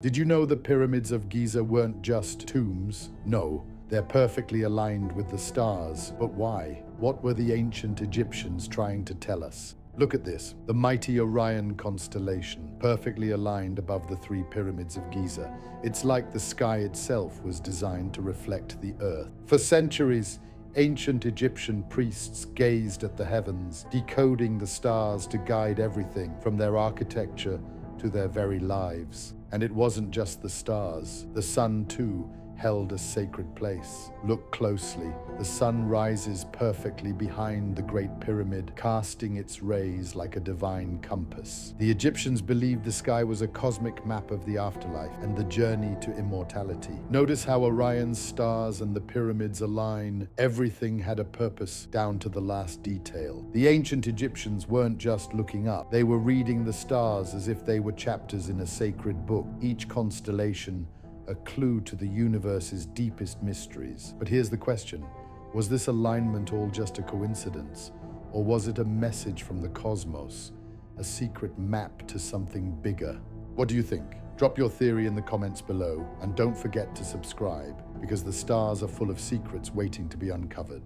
Did you know the pyramids of Giza weren't just tombs? No, they're perfectly aligned with the stars. But why? What were the ancient Egyptians trying to tell us? Look at this, the mighty Orion constellation, perfectly aligned above the three pyramids of Giza. It's like the sky itself was designed to reflect the earth. For centuries, ancient Egyptian priests gazed at the heavens, decoding the stars to guide everything from their architecture to their very lives. And it wasn't just the stars. The sun, too, held a sacred place. Look closely. The sun rises perfectly behind the Great Pyramid, casting its rays like a divine compass. The Egyptians believed the sky was a cosmic map of the afterlife and the journey to immortality. Notice how Orion's stars and the pyramids align. Everything had a purpose down to the last detail. The ancient Egyptians weren't just looking up. They were reading the stars as if they were chapters in a sacred book. Each constellation a clue to the universe's deepest mysteries. But here's the question. Was this alignment all just a coincidence? Or was it a message from the cosmos? A secret map to something bigger? What do you think? Drop your theory in the comments below and don't forget to subscribe because the stars are full of secrets waiting to be uncovered.